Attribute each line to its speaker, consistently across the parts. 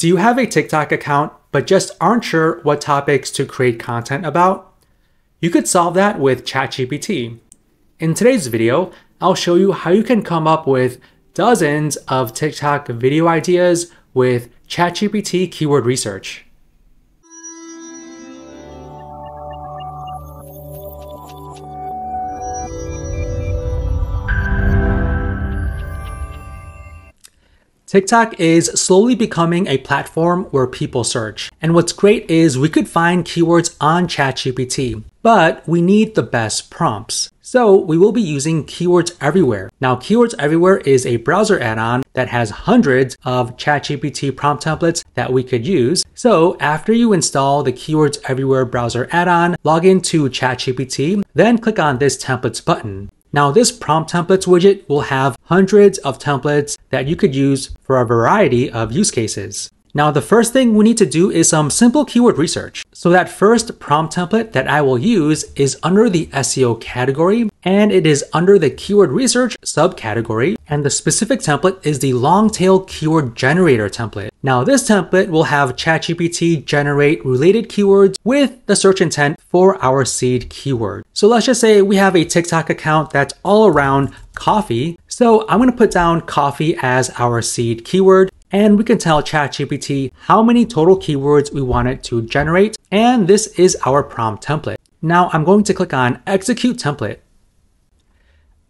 Speaker 1: Do you have a TikTok account but just aren't sure what topics to create content about? You could solve that with ChatGPT. In today's video, I'll show you how you can come up with dozens of TikTok video ideas with ChatGPT keyword research. TikTok is slowly becoming a platform where people search. And what's great is we could find keywords on ChatGPT, but we need the best prompts. So we will be using Keywords Everywhere. Now, Keywords Everywhere is a browser add-on that has hundreds of ChatGPT prompt templates that we could use. So after you install the Keywords Everywhere browser add-on, log into ChatGPT, then click on this templates button. Now this prompt templates widget will have hundreds of templates that you could use for a variety of use cases. Now the first thing we need to do is some simple keyword research. So that first prompt template that I will use is under the SEO category and it is under the keyword research subcategory and the specific template is the long tail keyword generator template. Now this template will have ChatGPT generate related keywords with the search intent for our seed keyword. So let's just say we have a TikTok account that's all around coffee. So I'm going to put down coffee as our seed keyword and we can tell ChatGPT how many total keywords we want it to generate. And this is our prompt template. Now I'm going to click on execute template.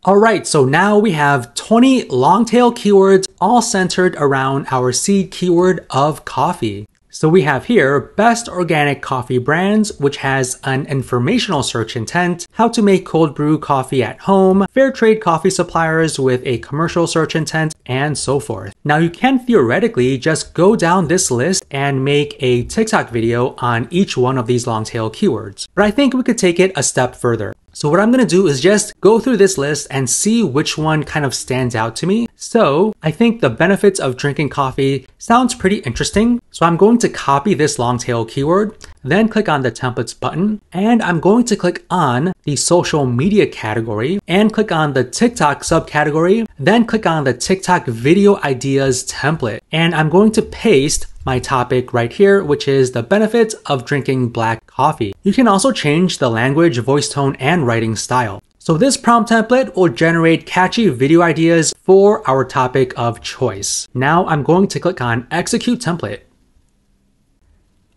Speaker 1: All right, so now we have 20 long tail keywords all centered around our seed keyword of coffee. So we have here best organic coffee brands, which has an informational search intent, how to make cold brew coffee at home, fair trade coffee suppliers with a commercial search intent, and so forth. Now you can theoretically just go down this list and make a TikTok video on each one of these long tail keywords. But I think we could take it a step further. So what I'm going to do is just go through this list and see which one kind of stands out to me. So I think the benefits of drinking coffee sounds pretty interesting. So I'm going to copy this long tail keyword, then click on the templates button, and I'm going to click on the social media category and click on the TikTok subcategory, then click on the TikTok video ideas template. And I'm going to paste my topic right here, which is the benefits of drinking black coffee. You can also change the language, voice tone, and writing style. So this prompt template will generate catchy video ideas for our topic of choice. Now I'm going to click on execute template.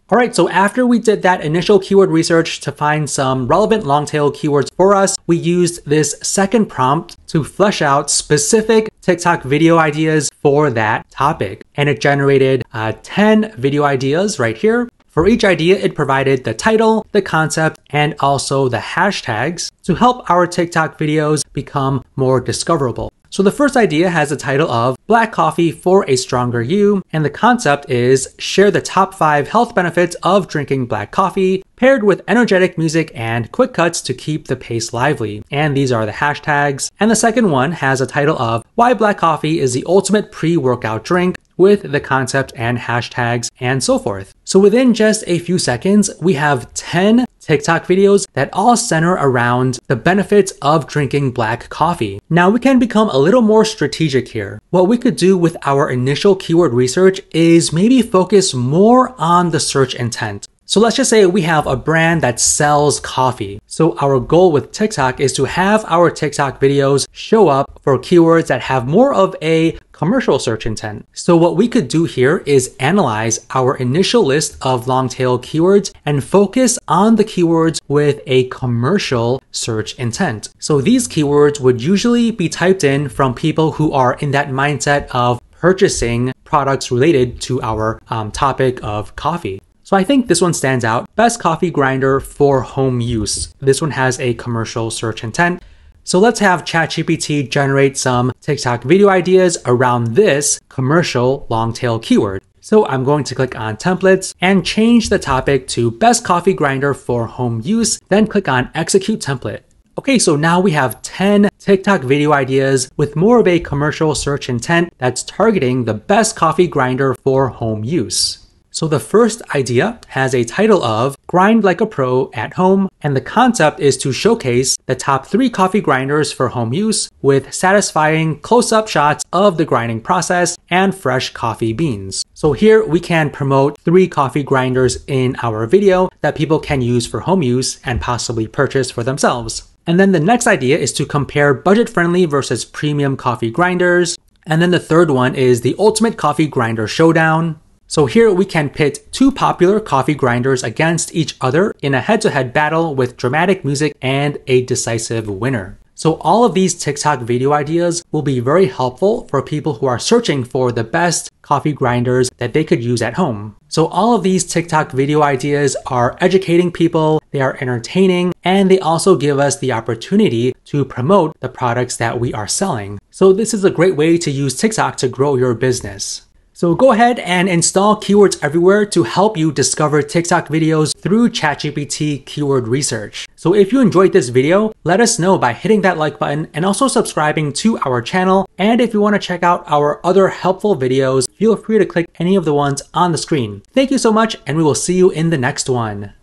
Speaker 1: All right, so after we did that initial keyword research to find some relevant long tail keywords for us, we used this second prompt to flesh out specific TikTok video ideas for that topic. And it generated uh, 10 video ideas right here. For each idea, it provided the title, the concept, and also the hashtags to help our TikTok videos become more discoverable. So the first idea has the title of Black Coffee for a Stronger You, and the concept is share the top five health benefits of drinking black coffee, paired with energetic music and quick cuts to keep the pace lively. And these are the hashtags. And the second one has a title of Why Black Coffee is the Ultimate Pre-Workout Drink, with the concept and hashtags and so forth. So within just a few seconds, we have 10 TikTok videos that all center around the benefits of drinking black coffee. Now we can become a little more strategic here. What we could do with our initial keyword research is maybe focus more on the search intent. So let's just say we have a brand that sells coffee. So our goal with TikTok is to have our TikTok videos show up for keywords that have more of a commercial search intent. So what we could do here is analyze our initial list of long tail keywords and focus on the keywords with a commercial search intent. So these keywords would usually be typed in from people who are in that mindset of purchasing products related to our um, topic of coffee. So I think this one stands out. Best coffee grinder for home use. This one has a commercial search intent. So let's have ChatGPT generate some TikTok video ideas around this commercial long tail keyword. So I'm going to click on templates and change the topic to best coffee grinder for home use, then click on execute template. Okay, so now we have 10 TikTok video ideas with more of a commercial search intent that's targeting the best coffee grinder for home use. So the first idea has a title of Grind Like a Pro at Home, and the concept is to showcase the top three coffee grinders for home use with satisfying close-up shots of the grinding process and fresh coffee beans. So here we can promote three coffee grinders in our video that people can use for home use and possibly purchase for themselves. And then the next idea is to compare budget friendly versus premium coffee grinders. And then the third one is the ultimate coffee grinder showdown. So here we can pit two popular coffee grinders against each other in a head-to-head battle with dramatic music and a decisive winner. So all of these TikTok video ideas will be very helpful for people who are searching for the best coffee grinders that they could use at home. So all of these TikTok video ideas are educating people, they are entertaining, and they also give us the opportunity to promote the products that we are selling. So this is a great way to use TikTok to grow your business. So go ahead and install Keywords Everywhere to help you discover TikTok videos through ChatGPT keyword research. So if you enjoyed this video, let us know by hitting that like button and also subscribing to our channel. And if you want to check out our other helpful videos, feel free to click any of the ones on the screen. Thank you so much and we will see you in the next one.